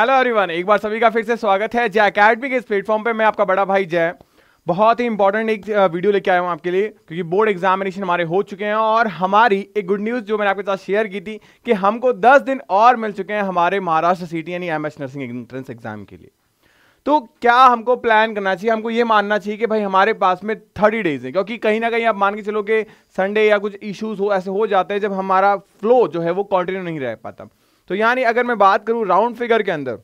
Hello everyone एक बार सभी का फिर से स्वागत है जय अकेडमी के इस प्लेटफॉर्म पे मैं आपका बड़ा भाई जय बहुत ही इंपॉर्टेंट एक वीडियो लेके आया हूँ आपके लिए, क्योंकि बोर्ड एग्जामिनेशन हमारे हो चुके हैं और हमारी एक गुड न्यूज़ जो मैंने आपके साथ शेयर की थी कि हमको 10 दिन और मिल चुके हैं हमारे महाराष्ट्र सिटी यानी एम नर्सिंग एंट्रेंस एग्ज़ाम के लिए। तो क्या हमको प्लान करना चाहिए? हमको ये मानना चाहिए कि भाई हमारे पास में थर्टी डेज़ है, क्योंकि कहीं ना कहीं आप मान के चलो कि संडे या कुछ इश्यूज़ हो, ऐसे हो जाते हैं जब हमारा फ्लो जो है वो कंटिन्यू नहीं रह पाता। तो यानी अगर मैं बात करूँ राउंड फिगर के अंदर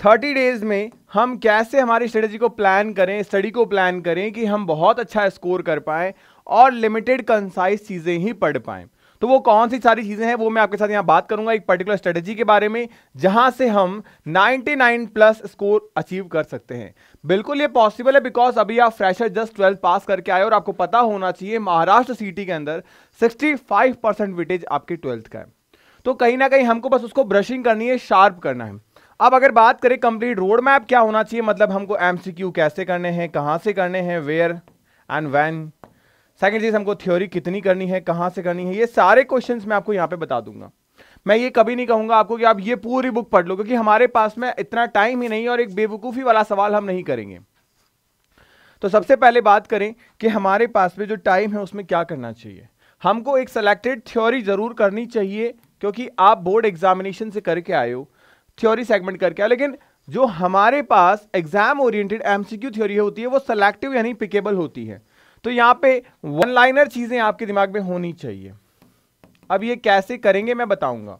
थर्टी डेज़ में हम कैसे हमारी स्ट्रेटेजी को प्लान करें स्टडी को प्लान करें कि हम बहुत अच्छा स्कोर कर पाएँ और लिमिटेड कंसाइज चीज़ें ही पढ़ पाएँ। तो वो कौन सी सारी चीज़ें हैं, वो मैं आपके साथ यहाँ बात करूँगा एक पर्टिकुलर स्ट्रेटेजी के बारे में, जहाँ से हम 99 प्लस स्कोर अचीव कर सकते हैं। बिल्कुल ये पॉसिबल है बिकॉज़ अभी आप फ्रेशर जस्ट ट्वेल्थ पास करके आए और आपको पता होना चाहिए महाराष्ट्र सिटी के अंदर 65 परसेंट विटेज आपके ट्वेल्थ का है। तो कहीं ना कहीं हमको बस उसको ब्रशिंग करनी है शार्प करना है। अब अगर बात करें कंप्लीट रोड मैप क्या होना चाहिए? मतलब हमको एमसीक्यू कैसे करने हैं, कहाँ से करने हैं वेयर एंड व्हेन सेकंड चीज़, हमको थ्योरी कितनी करनी है, कहाँ से करनी है, ये सारे क्वेश्चन मैं आपको यहाँ पे बता दूँगा। मैं ये कभी नहीं कहूँगा आपको कि आप ये पूरी बुक पढ़ लो, क्योंकि हमारे पास में इतना टाइम ही नहीं और एक बेवकूफ़ी वाला सवाल हम नहीं करेंगे। तो सबसे पहले बात करें कि हमारे पास में जो टाइम है, उसमें क्या करना चाहिए। हमको एक सेलेक्टेड थ्योरी ज़रूर करनी चाहिए क्योंकि आप बोर्ड एग्जामिनेशन से करके आए हो थ्योरी सेगमेंट करके आए लेकिन जो हमारे पास एग्ज़ाम ओरिएंटेड एमसीक्यू थ्योरी होती है, वो सेलेक्टिव यानी पिकेबल होती है। तो यहाँ पे वन लाइनर चीज़ें आपके दिमाग में होनी चाहिए। अब ये कैसे करेंगे मैं बताऊँगा।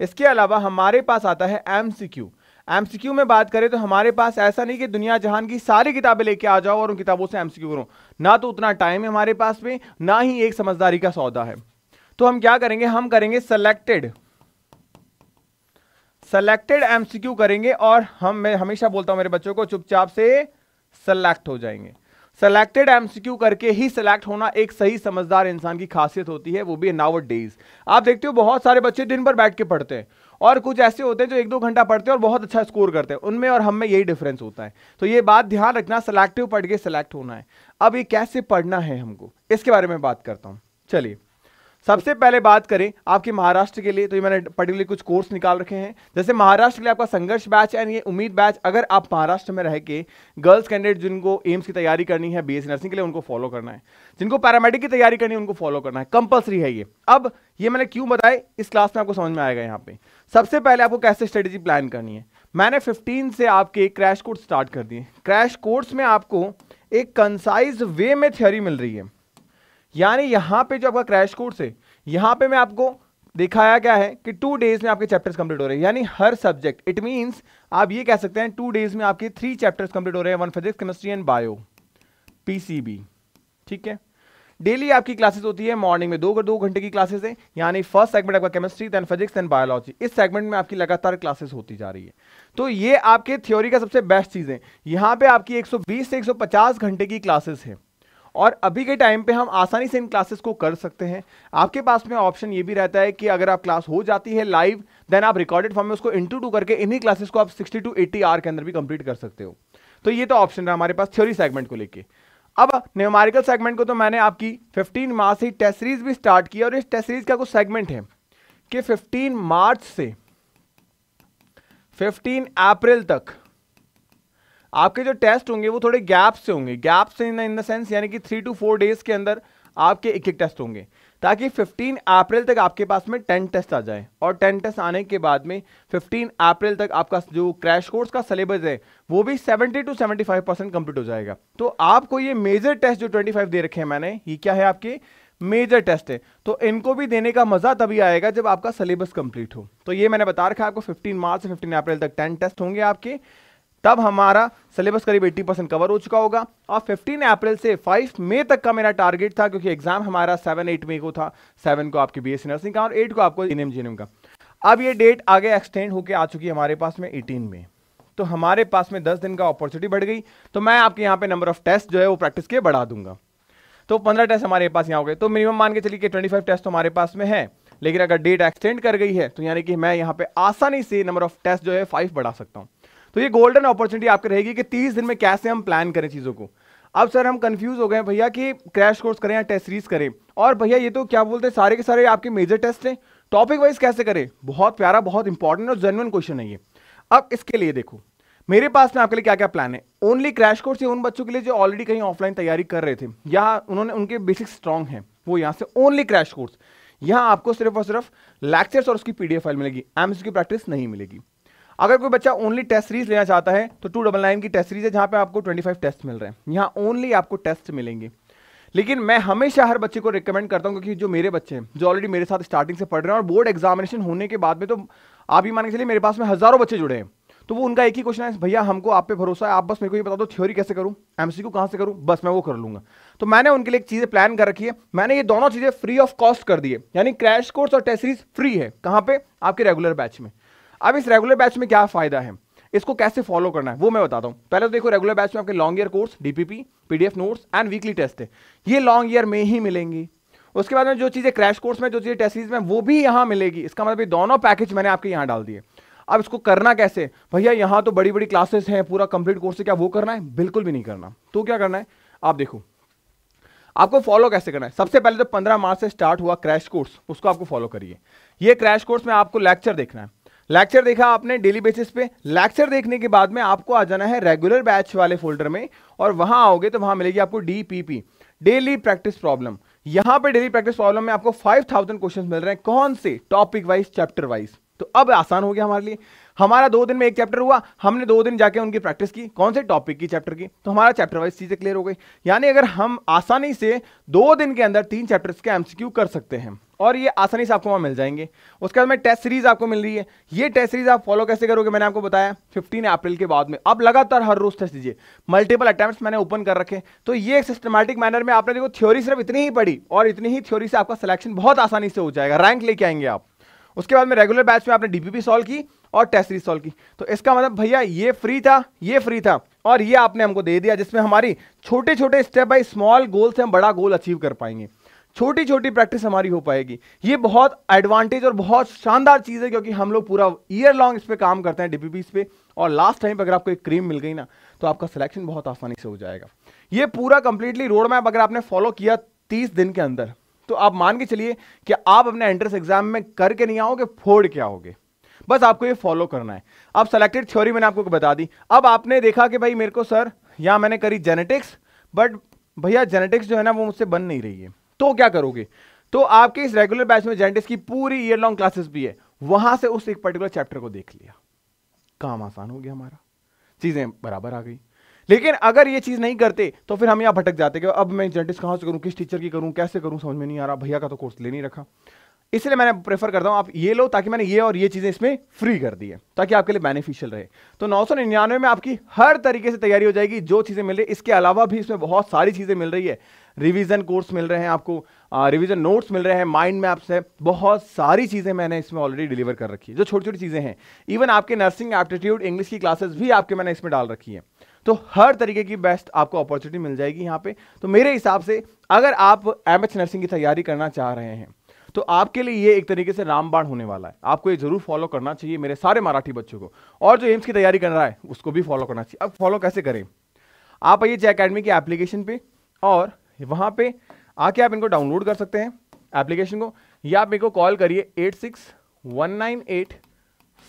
इसके अलावा हमारे पास आता है एमसीक्यू एमसीक्यू में बात करें तो हमारे पास ऐसा नहीं कि दुनिया जहान की सारी किताबें लेके आ जाओ और उन किताबों से एमसीक्यू करो। ना तो उतना टाइम है हमारे पास में, ना ही एक समझदारी का सौदा है। तो हम क्या करेंगे? हम करेंगे सेलेक्टेड सेलेक्टेड एमसीक्यू करेंगे और हम, मैं हमेशा बोलता हूँ मेरे बच्चों को, चुपचाप से सेलेक्ट हो जाएँगे। सेलेक्टेड एमसीक्यू करके ही सेलेक्ट होना एक सही समझदार इंसान की खासियत होती है, वो भी नावर डेज़ आप देखते हो, बहुत सारे बच्चे दिन भर बैठ के पढ़ते हैं और कुछ ऐसे होते हैं जो एक दो घंटा पढ़ते हैं और बहुत अच्छा स्कोर करते हैं। उनमें और हम में यही डिफरेंस होता है। तो ये बात ध्यान रखना सेलेक्टिव पढ़ के सेलेक्ट होना है। अब ये कैसे पढ़ना है हमको? इसके बारे में बात करता हूँ। चलिए। सबसे पहले बात करें आपके महाराष्ट्र के लिए तो ये मैंने पर्टिकुलर कुछ कोर्स निकाल रखे हैं। जैसे महाराष्ट्र के लिए आपका संघर्ष बैच एंड ये उम्मीद बैच अगर आप महाराष्ट्र में रह के गर्ल्स कैंडिडेट जिनको एम्स की तैयारी करनी है बीएससी नर्सिंग के लिए उनको फॉलो करना है। जिनको पैरामेडिक की तैयारी करनी है, उनको फॉलो करना है। कंपल्सरी है ये। अब ये मैंने क्यों बताए? इस क्लास में आपको समझ में आएगा यहाँ पे। सबसे पहले आपको कैसे स्ट्रेटेजी प्लान करनी है? मैंने 15 से आपके क्रैश कोर्स स्टार्ट कर दिए। क्रैश कोर्स में आपको एक कंसाइज वे में थ्योरी मिल रही है। यानी यहाँ पे जो आपका क्रैश कोर्स है यहाँ पे मैं आपको दिखाया क्या है कि टू डेज़ में आपके चैप्टर्स कंप्लीट हो रहे हैं। यानी हर सब्जेक्ट इट मींस आप ये कह सकते हैं टू डेज़ में आपके थ्री चैप्टर्स कंप्लीट हो रहे हैं one physics chemistry and bio PCB ठीक है? डेली आपकी क्लासेस होती है मॉर्निंग में दो दो घंटे की क्लासेस है। यानी फ़र्स्ट सेगमेंट आपका chemistry then physics and biology इस सेगमेंट में आपकी लगातार क्लासेस होती जा रही है। तो ये आपके थ्योरी का सबसे बेस्ट चीज़ है। यहाँ पे आपकी 120 से 150 घंटे की क्लासेस है। और अभी के टाइम पे हम आसानी से इन क्लासेस को कर सकते हैं। आपके पास में ऑप्शन ये भी रहता है कि अगर आप क्लास हो जाती है लाइव देन आप रिकॉर्डेड फॉर्म में उसको इंटू टू करके इन्हीं क्लासेस को आप 60 टू 80 आर के अंदर भी कंप्लीट कर सकते हो। तो ये तो ऑप्शन है हमारे पास थ्योरी सेगमेंट को लेकर अब न्यूमारिकल सेगमेंट को तो मैंने आपकी 15 मार्च से टेस्ट सीरीज़ भी स्टार्ट किया और इस टेस्ट सीरीज़ का कुछ सेगमेंट है कि 15 मार्च से 15 अप्रैल तक आपके जो टेस्ट होंगे वो थोड़े गैप से होंगे। गैप से इन द सेंस यानी कि थ्री टू फोर डेज़ के अंदर आपके एक एक टेस्ट होंगे। ताकि 15 अप्रैल तक आपके पास में 10 टेस्ट आ जाए और 10 टेस्ट आने के बाद में 15 अप्रैल तक आपका जो क्रैश कोर्स का सिलेबस है, वो भी 70 टू 75 परसेंट कंप्लीट हो जाएगा। तो आपको ये मेजर टेस्ट जो 25 दे रखे हैं मैंने, ये क्या है आपके? मेजर टेस्ट है। तो इनको भी देने का मज़ा तभी आएगा जब आपका सिलेबस कंप्लीट हो। तो ये मैंने बता रखा है आपको 15 मार्च से 15 अप्रैल तक 10 टेस्ट होंगे आपके। तब हमारा सिलेबस करीब 80 परसेंट कवर हो चुका होगा। और 15 अप्रैल से 5 मई तक का मेरा टारगेट था, क्योंकि एग्ज़ाम हमारा 7 8 मई को था। 7 को आपकी बीएससी नर्सिंग का और 8 को आपको एनएम जीएनएम का। अब ये डेट आगे एक्सटेंड होकर आ चुकी है हमारे पास में 18 में तो हमारे पास में 10 दिन का अपॉर्चुनिटी बढ़ गई। तो मैं आपके यहाँ पे नंबर ऑफ़ टेस्ट जो है वो प्रैक्टिस के बढ़ा दूँगा। तो 15 टेस्ट हमारे पास यहाँ हो गए। तो मिनिमम मान के चलिए कि 25 टेस्ट तो हमारे पास में है। लेकिन अगर डेट एक्सटेंड कर गई है तो यानी कि मैं यहाँ पे आसानी से नंबर ऑफ़ टेस्ट जो है फाइव बढ़ा सकता हूँ। तो ये गोल्डन अपॉर्चुनिटी आपकी रहेगी कि तीस दिन में कैसे हम प्लान करें चीज़ों को। अब सर, हम कंफ्यूज हो गए भैया कि क्रैश कोर्स करें या टेस्ट सीरीज़ करें। और भैया, ये तो क्या बोलते हैं, सारे के सारे आपके मेजर टेस्ट हैं। टॉपिक वाइज कैसे करें? बहुत प्यारा, बहुत इंपॉर्टेंट और जेनुअन क्वेश्चन है ये। अब इसके लिए देखो, मेरे पास में आपके लिए क्या क्या प्लान है? ओनली क्रैश कोर्स है उन बच्चों के लिए जो ऑलरेडी कहीं ऑफलाइन तैयारी कर रहे थे? या उन्होंने, उनके बेसिक स्ट्रांग है, वो यहाँ से ओनली क्रैश कोर्स यहाँ आपको सिर्फ़ और सिर्फ़ लेक्चर्स और उसकी पीडीएफ फ़ाइल मिलेगी। एमएस की प्रैक्टिस नहीं मिलेगी। अगर कोई बच्चा ओनली टेस्ट सीरीज़ लेना चाहता है तो टू डबल नाइन की टेस्ट सीरीज़ है, जहाँ पे आपको ट्वेंटी फाइव टेस्ट मिल रहे हैं। यहाँ ओनली आपको टेस्ट मिलेंगे। लेकिन मैं हमेशा हर बच्चे को रिकमेंड करता हूँ, क्योंकि जो मेरे बच्चे हैं, जो ऑलरेडी मेरे साथ स्टार्टिंग से पढ़ रहे हैं, और बोर्ड एग्जामिनेशन होने के बाद में तो आप ही मान के चलिए मेरे पास में हज़ारों बच्चे जुड़े हैं। तो वो उनका एक ही क्वेश्चन है, भैया, हमको आप पे भरोसा है, आप बस मेरे को ये बता दो थ्योरी कैसे करूँ? करूँ एमसीक्यू कहाँ से करूँ? बस मैं वो कर लूँगा। तो मैंने उनके लिए एक चीज़ें प्लान कर रखी है। मैंने ये दोनों चीज़ें फ्री ऑफ़ कॉस्ट कर दी है। यानी क्रैश कोर्स और टेस्ट सीरीज़ फ्री है। कहाँ पे? आपके रेगुलर बैच में। अब इस रेगुलर बैच में क्या फ़ायदा है? इसको कैसे फॉलो करना है? वो मैं बताता हूँ। पहले तो देखो रेगुलर बैच में आपके long year course DPP PDF notes and weekly test है ये लॉन्ग ईयर में ही मिलेंगी। उसके बाद में जो चीज़ें क्रैश कोर्स में, जो चीज़ें टेस्ट सीरीज़ में, वो भी यहाँ मिलेगी। इसका मतलब दोनों पैकेज मैंने आपके यहाँ डाल दिए। अब इसको करना कैसे? भैया, यहाँ तो बड़ी बड़ी क्लासेस हैं, पूरा कंप्लीट कोर्स है, क्या वो करना है? बिल्कुल भी नहीं करना। तो क्या करना है? आप देखो। आपको फॉलो कैसे करना है? सबसे पहले तो पंद्रह मार्च से स्टार्ट हुआ क्रैश कोर्स उसको आपको फॉलो करिए। ये क्रैश कोर्स में आपको लेक्चर देखना है। लेक्चर देखा आपने डेली बेसिस पे। लेक्चर देखने के बाद में आपको आ जाना है रेगुलर बैच वाले फोल्डर में और वहाँ आओगे तो वहाँ मिलेगी आपको डीपीपी डेली प्रैक्टिस प्रॉब्लम यहाँ पे डेली प्रैक्टिस प्रॉब्लम में आपको 5000 क्वेश्चन मिल रहे हैं कौन से टॉपिक वाइज चैप्टर वाइज तो अब आसान हो गया हमारे लिए। हमारा दो दिन में एक चैप्टर हुआ, हमने दो दिन जाके उनकी प्रैक्टिस की, कौन से टॉपिक की चैप्टर की तो हमारा चैप्टर वाइज चीज़ें क्लियर हो गई। यानी अगर हम आसानी से दो दिन के अंदर तीन चैप्टर्स के एमसीक्यू कर सकते हैं। और ये आसानी से आपको वहाँ मिल जाएँगे। उसके बाद में टेस्ट सीरीज़ आपको मिल रही है। ये टेस्ट सीरीज़ आप फॉलो कैसे करोगे? मैंने आपको बताया 15 अप्रैल के बाद में। अब लगातार हर रोज टेस्ट दीजिए। मल्टीपल अटैम्प्ट मैंने ओपन कर रखे तो ये एक सिस्टमैटिक मैनर में आपने देखो थ्योरी सिर्फ़ इतनी ही पढ़ी और इतनी ही थ्योरी से आपका सिलेक्शन बहुत आसानी से हो जाएगा। रैंक लेके आएँगे आप। उसके बाद में रेगुलर बैच में आपने डीपीपी सॉल्व की और टेस्ट सीरीज़ सॉल्व की। तो इसका मतलब भैया, ये फ्री था, ये फ्री था और ये आपने हमको दे दिया, जिसमें हमारी छोटे छोटे स्टेप बाय स्मॉल गोल से हम बड़ा गोल अचीव कर पाएँगे। छोटी छोटी प्रैक्टिस हमारी हो पाएगी। ये बहुत एडवांटेज और बहुत शानदार चीज़ है क्योंकि हम लोग पूरा ईयर लॉन्ग इस पर काम करते हैं डीपीपी पे और लास्ट टाइम अगर आपको एक क्रीम मिल गई ना तो आपका सिलेक्शन बहुत आसानी से हो जाएगा। ये पूरा कंप्लीटली रोड मैप अगर आपने फॉलो किया तीस दिन के अंदर तो आप मान के चलिए कि आप अपने एंट्रेंस एग्ज़ाम में करके नहीं आओगे, फोड़ के आओगे। बस आपको ये फॉलो करना है। अब सेलेक्टेड थ्योरी मैंने आपको बता दी। अब आपने देखा कि भाई मेरे को सर यहाँ मैंने करी जेनेटिक्स बट भैया जेनेटिक्स जो है ना, वो मुझसे बन नहीं रही है। तो क्या करोगे? तो आपके इस रेगुलर बैच में जेनेटिक्स की पूरी ईयर लॉन्ग क्लासेस भी है। वहाँ से उस एक पर्टिकुलर चैप्टर को देख लिया। काम आसान हो गया हमारा। चीज़ें बराबर आ गई। लेकिन अगर ये चीज़ नहीं करते तो फिर हम यहाँ भटक जाते कि अब मैं जेनेटिक्स कहाँ से करूँ? किस टीचर की करूँ? कैसे करूँ? समझ में नहीं आ रहा। भैया का तो कोर्स ले नहीं रखा। इसलिए मैंने प्रेफर करता हूँ आप ये लो ताकि मैंने ये और ये चीज़ें इसमें फ्री कर दी है, ताकि आपके लिए बेनिफिशियल रहे। तो नौ सौ निन्यानवे में आपकी हर तरीके से तैयारी हो जाएगी। जो चीज़ें मिल रही है, इसके अलावा भी इसमें बहुत सारी चीज़ें मिल रही है। रिवीजन कोर्स मिल रहे हैं आपको रिवीजन नोट्स मिल रहे हैं, माइंड मैप्स है, बहुत सारी चीज़ें मैंने इसमें ऑलरेडी डिलीवर कर रखी है, जो छोटी छोटी चीज़ें हैं। इवन आपके नर्सिंग एप्टीट्यूड इंग्लिश की क्लासेस भी आपके मैंने इसमें डाल रखी है। तो हर तरीके की बेस्ट आपको अपॉर्चुनिटी मिल जाएगी यहाँ पे। तो मेरे हिसाब से अगर आप एमएच नर्सिंग की तैयारी करना चाह रहे हैं तो आपके लिए ये एक तरीके से रामबाण होने वाला है। आपको ये ज़रूर फॉलो करना चाहिए मेरे सारे मराठी बच्चों को। और जो एम्स की तैयारी कर रहा है, उसको भी फॉलो करना चाहिए। अब फॉलो कैसे करें? आप आइए जे अकेडमी की एप्लीकेशन पे और वहाँ पे आके आप इनको डाउनलोड कर सकते हैं एप्लीकेशन को, या आप मेरे को कॉल करिए eight six one nine eight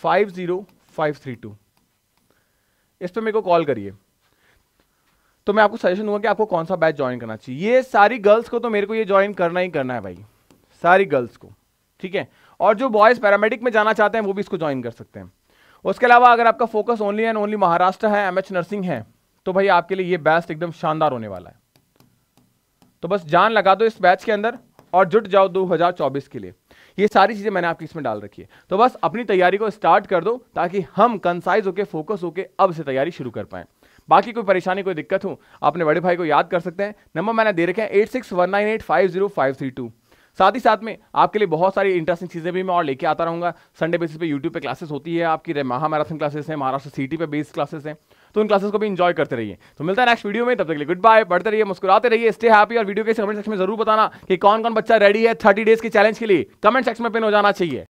five zero five three two. इस पर मेरे को कॉल करिए। तो मैं आपको सजेशन दूँगा कि आपको कौन सा बैच ज्वाइन करना चाहिए। ये सारी गर्ल्स को तो मेरे को ये ज्वाइन करना ही करना है भाई। सारी गर्ल्स को, ठीक है? और जो बॉयज़ पैरामेडिक में जाना चाहते हैं, वो भी इसको ज्वाइन कर सकते हैं। उसके अलावा अगर आपका focus only and only Maharashtra है एमएच नर्सिंग है तो भाई आपके लिए ये बेस्ट एकदम शानदार होने वाला है। तो बस जान लगा दो इस बैच के अंदर और जुट जाओ 2024 के लिए। ये सारी चीज़ें मैंने आपकी इसमें डाल रखी है। तो बस अपनी तैयारी को स्टार्ट कर दो ताकि हम कंसाइज होकर फोकस होकर अब से तैयारी शुरू कर पाए। बाकी कोई परेशानी, कोई दिक्कत हो, अपने बड़े भाई को याद कर सकते हैं। नंबर मैंने दे रखे हैं eight six one nine eight five zero five three two साथ ही साथ में आपके लिए बहुत सारी इंटरेस्टिंग चीज़ें भी मैं और लेके आता रहूँगा। संडे बेसिस पे यूट्यूब पे क्लासेस होती है आपकी महा मैराथन क्लासेस हैं, महाराष्ट्र सिटी पे बेस्ड क्लासेस हैं। तो उन क्लासेस को भी इंजॉय करते रहिए। तो मिलता है नेक्स्ट वीडियो में, तब तक के लिए गुड बाय बढ़ते रहिए, मुस्कुराते रहिए स्टे हैप्पी और वीडियो के कमेंट सेक्शन में ज़रूर बताना कि कौन कौन बच्चा रेडी है थर्टी डेज़ के चैलेंज के लिए। कमेंट सेक्शन में पिन हो जाना चाहिए।